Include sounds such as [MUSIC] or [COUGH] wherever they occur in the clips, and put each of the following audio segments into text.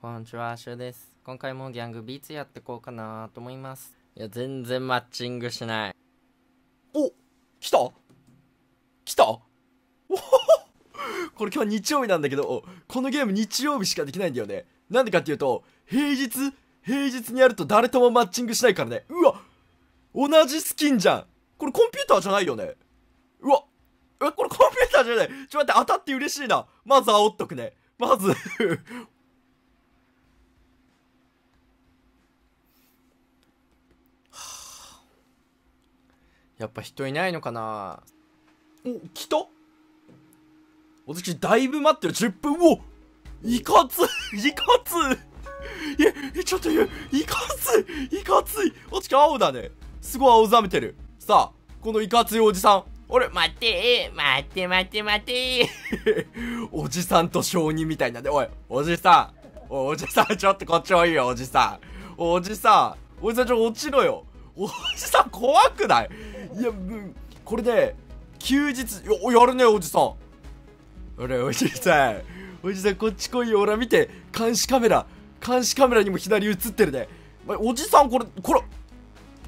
こんにちは、シュウです。今回もギャングビーツやっていこうかなと思います。いや、全然マッチングしない。お来た？来た？おほほ [LAUGHS] これ今日日曜日なんだけど、このゲーム日曜日しかできないんだよね。なんでかっていうと、平日、平日にやると誰ともマッチングしないからね。うわ同じスキンじゃんこれコンピューターじゃないよねうわえ、これコンピューターじゃないちょっと待って、当たって嬉しいな。まず煽っとくね。まず [LAUGHS] やっぱ人いないのかなお、来た？私、だいぶ待ってる。10分。おいかつい [LAUGHS] いかついえ、え、ちょっと、いいかついいかついおち青だね。すごい青ざめてる。さあ、このいかついおじさん。あれ待って待って待って待って [LAUGHS] おじさんと証人みたいなんで、おい、おじさん。おいおじさん、ちょっとこっちおいよ、おじさん。おじさん。おじさん、ちょっと落ちろよ。おじさん、怖くない？いや、うんこれね、休日、よやるね、おじさん。あれ、おじさん。おじさん、こっち来いよ。ほら、見て。監視カメラ。監視カメラにも左映ってるね。おおじさん、これ、これ。よ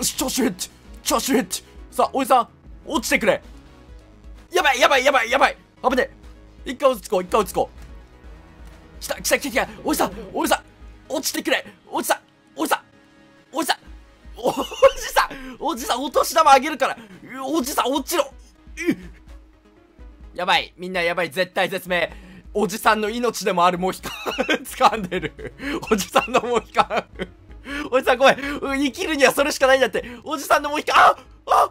し、調子ヘッチ。調子ヘッチ。さあ、おじさん、落ちてくれ。やばい、やばい、やばい、やばい。危ねえ。一回落ち着こう、一回落ち着こう。来た、来た、来た、来た。おじさん、おじさん、落ちてくれ。おじさおじさん、お年玉あげるから。おじさん、落ちろ。やばい、みんなやばい、絶対絶命。おじさんの命でもあるモヒカン [LAUGHS] 掴んでる。おじさんのモヒカン。おじさんごめん。生きるにはそれしかないんだって。おじさんのモヒカン。ああ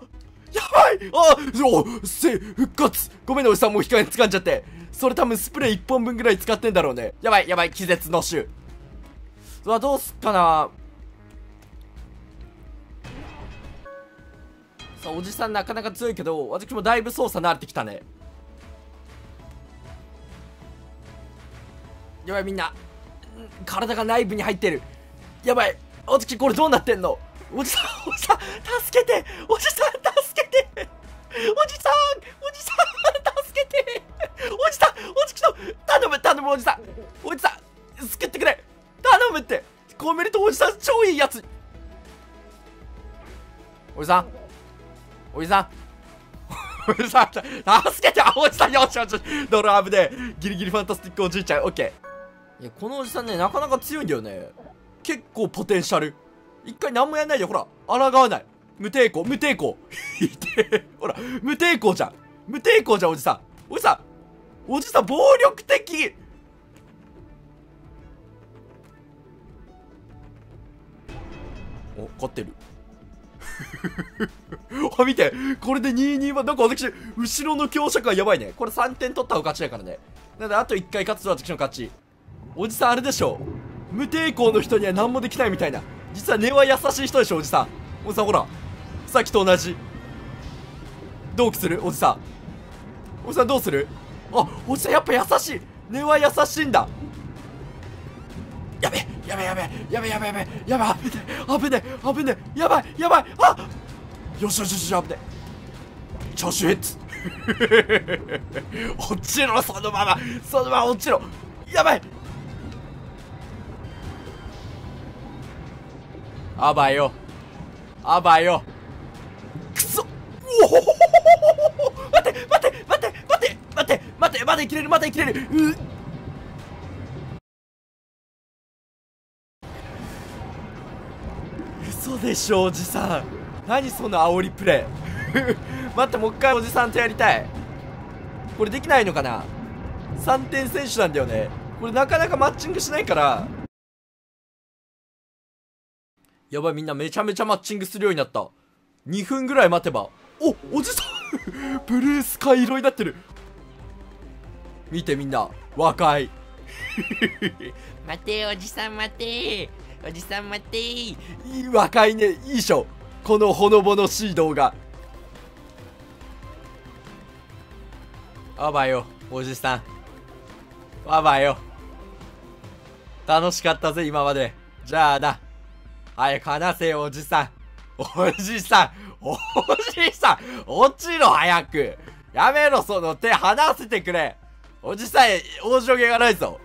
やばいあおせ復活ごめんね、おじさんモヒカン掴んじゃって。それ多分スプレー1本分ぐらい使ってんだろうね。やばい、やばい、気絶の種。うわ、どうすっかなさあ、おじさんなかなか強いけど、私もだいぶ操作慣れてきたね。やばいみんな。体が内部に入ってる。やばい。おじきこれどうなってんの？おじさんおじさん助けて。おじさん助けて。おじさんおじさん助けて。おじさんおじきと頼む頼むおじさん。おじさん救ってくれ。頼むって。こう見るとおじさん超いいやつ。おじさんおじさん助けておじさんよしよしドロー危ねえギリギリファンタスティックおじいちゃんオッケーいや、このおじさんね、なかなか強いんだよね。結構ポテンシャル。一回何もやんないで、ほら、抗わない。無抵抗、無抵抗。[LAUGHS] ほら、無抵抗じゃん。無抵抗じゃん、おじさん。おじさん、おじさん、暴力的お、勝ってる。[LAUGHS] あ、見てこれで2-2は、なんか私、後ろの強者感やばいね。これ3点取った方が勝ちだからね。なんで、あと1回勝つと私の勝ち。おじさんあれでしょ。無抵抗の人には何もできないみたいな。実は根は優しい人でしょおじさん。おじさんほらさっきと同じ。どうする？おじさん。おじさんどうする？あおじさんやっぱ優しい。根は優しいんだ。やべやべやべやべやべやべやべ危ね危ね危ねやばいやばいあよしよしよし危ね調子ヘッツ落ちろそのまま。そのまま落ちろ。やばい。あばよあばよくそ。おほほほほほほ待って待って待って待って待って待ってまだ生きれるまだ生きれるう嘘でしょおじさん。何その煽りプレイ。[LAUGHS] 待ってもう一回おじさんとやりたい。これできないのかな。3点選手なんだよね。これなかなかマッチングしないから。やばいみんなめちゃめちゃマッチングするようになった。2分ぐらい待てば。おおじさん。[LAUGHS] ブルースカイ色になってる。見てみんな若い。[LAUGHS] 待ておじさん待て。おじさん待っていい若いねいいしょ。このほのぼのしい動画あばよおじさん。あばよ。楽しかったぜ今まで。じゃあな。早く話せよおじさん。おじさんおじさん落ちろ早く。やめろその手離せてくれ。おじさん往生毛がないぞ。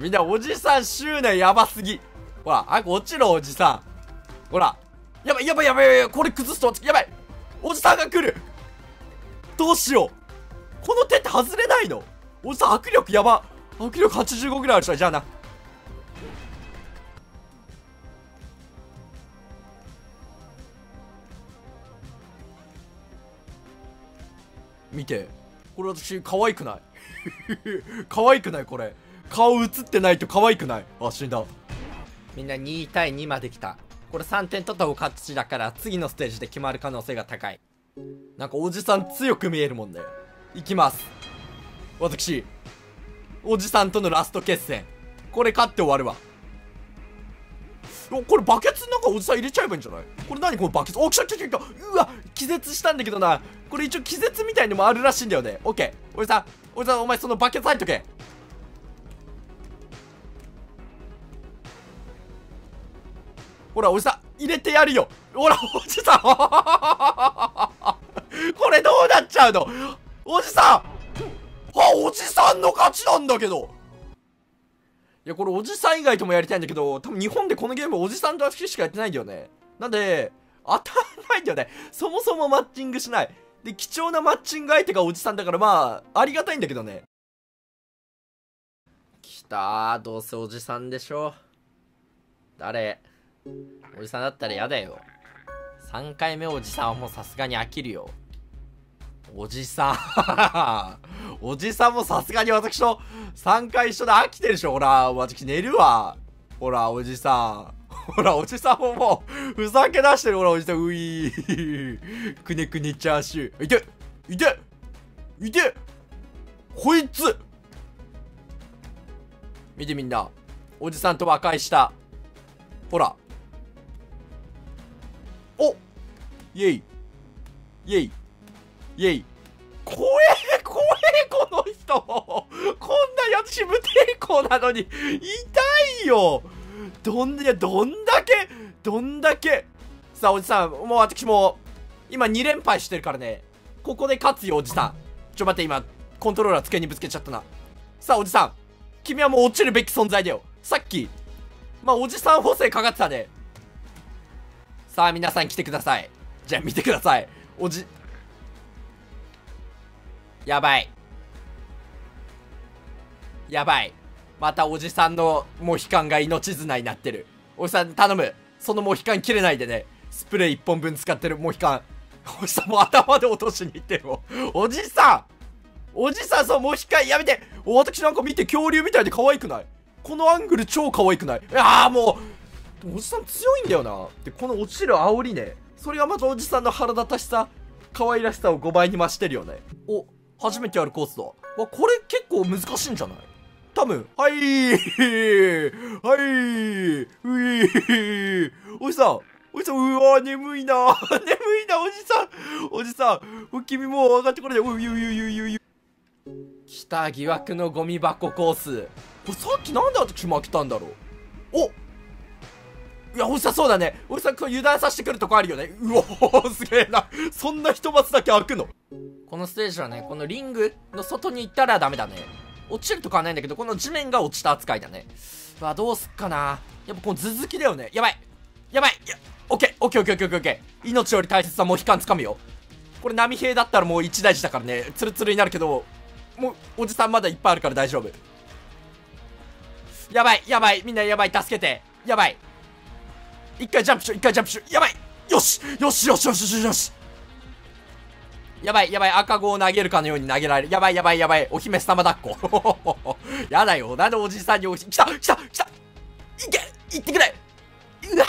みんなおじさん執念やばすぎ。ほら早く落ちろおじさん。ほらやばいやばいやばいやばいこれ崩すとやばい。おじさんが来る。どうしよう。この手って外れないの。おじさん握力やば。握力85ぐらいあるしじゃあな。見て。これ私可愛くない。[LAUGHS] 可愛くないこれ。顔映ってないと可愛くない？あ死んだ。みんな2対2まで来た。これ3点取った方が勝ちだから次のステージで決まる可能性が高い。なんかおじさん強く見えるもんね。いきます。私おじさんとのラスト決戦。これ勝って終わるわ。おこれバケツの中おじさん入れちゃえばいいんじゃない？これ何このバケツ？お来た来た来た。うわ気絶したんだけどな。これ一応気絶みたいのもあるらしいんだよね。オッケー。おじさんおじさんお前そのバケツ入っとけ。ほらおじさん入れてやるよ。ほらおじさん。[LAUGHS] これどうなっちゃうの？おじさん。あおじさんの勝ちなんだけど。いやこれおじさん以外ともやりたいんだけど多分日本でこのゲームおじさんと私しかやってないんだよね。なんで当たらないんだよね。そもそもマッチングしない。で貴重なマッチング相手がおじさんだからまあありがたいんだけどね。きたどうせおじさんでしょ。誰？おじさんだったら嫌だよ。3回目おじさんはもうさすがに飽きるよ。おじさん。[LAUGHS] おじさんもさすがに私と3回一緒で飽きてるでしょ。ほら私寝るわ。ほらおじさん。[LAUGHS] ほらおじさんももうふざけ出してる。ほらおじさん。ういー。[LAUGHS] くねくねチャーシュー。いていてい。てこいつ。見てみんな。おじさんと和解した。ほら。イェイ。イェイ。イェイ。怖え怖えこの人。こんなやつし無抵抗なのに。痛いよ。どんいやどんだけどんだけ。さあおじさんもう私も今2連敗してるからね。ここで勝つよおじさん。ちょ待って今コントローラー机にぶつけちゃったな。さあおじさん。君はもう落ちるべき存在だよ。さっきまあおじさん補正かかってたね。さあ皆さん来てください。じゃあ見てください。おじやばい。やばい。またおじさんのモヒカンが命綱になってる。おじさん頼む。そのモヒカン切れないでね。スプレー1本分使ってるモヒカン。おじさんも頭で落としに行ってるもおじさん！おじさんそうモヒカンやめて。私なんか見て恐竜みたいで可愛くない？このアングル超可愛くない？いやーもうおじさん強いんだよな。でこの落ちる煽りね。それがまたおじさんの腹立たしさ可愛らしさを5倍に増してるよね。お初めてやるコースだ。わこれ結構難しいんじゃない？多分はいはいういおじさんおじさんうわ眠いな。眠いなおじさん。おじさん君 [LAUGHS] もう上がってこれで。ういういういういう来た疑惑のゴミ箱コース。これさっきなんで私負けたんだろう？おいや、おじさんそうだね。おじさん、こ油断させてくるとこあるよね。うおー、すげえな。そんな一発だけ開くの？このステージはね、このリングの外に行ったらダメだね。落ちるとかはないんだけど、この地面が落ちた扱いだね。うわ、どうすっかな。やっぱこの続きだよね。やばい。やばい。やオッケー、オッケー、オッケー、オッケー、オッケー。命より大切なモヒカン掴むよ。これ波平だったらもう一大事だからね。ツルツルになるけど、もう、おじさんまだいっぱいあるから大丈夫。やばい、やばい。みんなやばい。助けて。やばい。一回ジャンプしよう一回ジャンプしよう。やばい！よし！よし！よし！よし！よし！よし！やばい！やばい！赤子を投げるかのように投げられる。やばい！やばい！やばい！お姫様抱っこ。[LAUGHS] やだよ。なんでおじさんにおじ来た！来た！来た！いけ！行ってくれ！うわ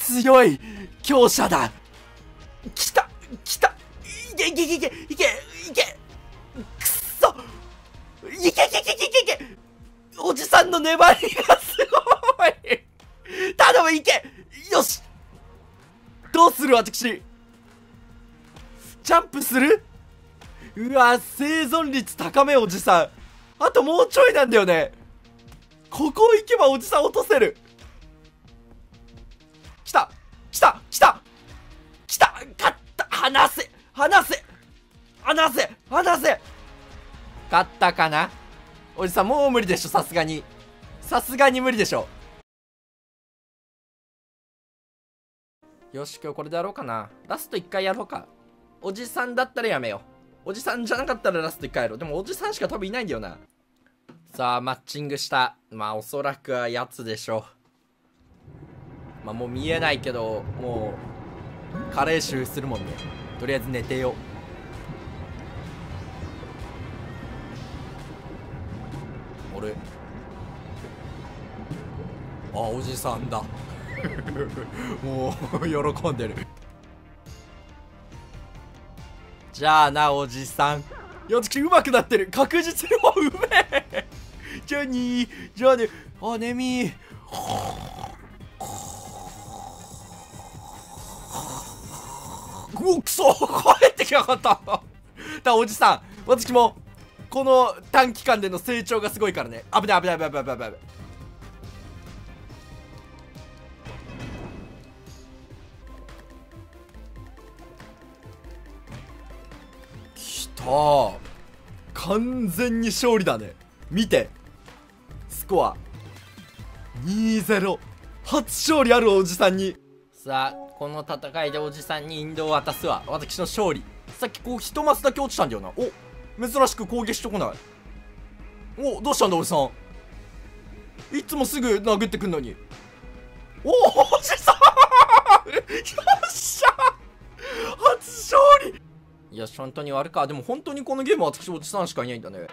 強い！強者だ！来た！来た！いけ！いけ！いけ！いけ！いけ！くっそ！いけ！いけ！いけ！いけ！いけ！おじさんの粘りがすごい！頼む！いけ！どうする私？ジャンプする？うわ生存率高めおじさん。あともうちょいなんだよね。ここ行けばおじさん落とせる。来た。来た。来た。来た。勝った。離せ。離せ。離せ。離せ。勝ったかな？おじさんもう無理でしょさすがに。さすがに無理でしょ。よし今日これでやろうかな。ラスト1回やろうか。おじさんだったらやめよう。おじさんじゃなかったらラスト1回やろう。でもおじさんしか多分いないんだよな。さあマッチングした。まあおそらくはやつでしょう。まあもう見えないけどもうカレー臭するもんね。とりあえず寝てよあれ？あおじさんだ。[LAUGHS] もう喜んでる。じゃあなおじさん。いや私うまくなってる。確実にもううめえじゃあにじゃあねあねみうおくそ。帰ってきやがった。だおじさん私もこの短期間での成長がすごいからね。危ない危ない危ない危ない危ない危ない。たー完全に勝利だね。見て。スコア。2-0初勝利あるおじさんに。さあこの戦いでおじさんに引導を渡すわ。私の勝利。さっきこう一マスだけ落ちたんだよな。お珍しく攻撃してこない。おどうしたんだおじさん。いつもすぐ殴ってくんのに。おおじさん。[LAUGHS] よっしゃ。初勝利。いや本当に悪か。でも本当にこのゲームは私おじさんしかいないんだね。